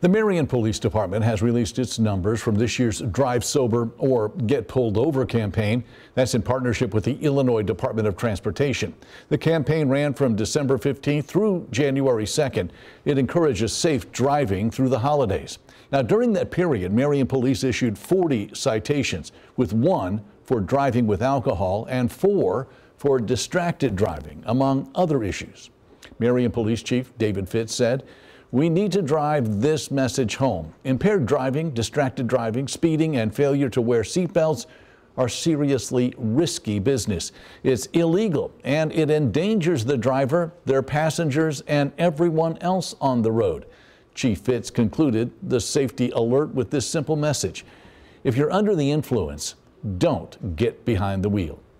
The Marion Police Department has released its numbers from this year's Drive Sober or Get Pulled Over campaign. That's in partnership with the Illinois Department of Transportation. The campaign ran from December 15th through January 2nd. It encourages safe driving through the holidays. Now, during that period, Marion Police issued 40 citations, with one for driving with alcohol and four for distracted driving, among other issues. Marion Police Chief David Fitts said, we need to drive this message home. Impaired driving, distracted driving, speeding, and failure to wear seatbelts are seriously risky business. It's illegal and it endangers the driver, their passengers, and everyone else on the road. Chief Fitts concluded the safety alert with this simple message If you're under the influence, don't get behind the wheel.